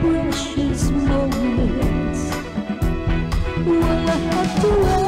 precious moments? Will I have to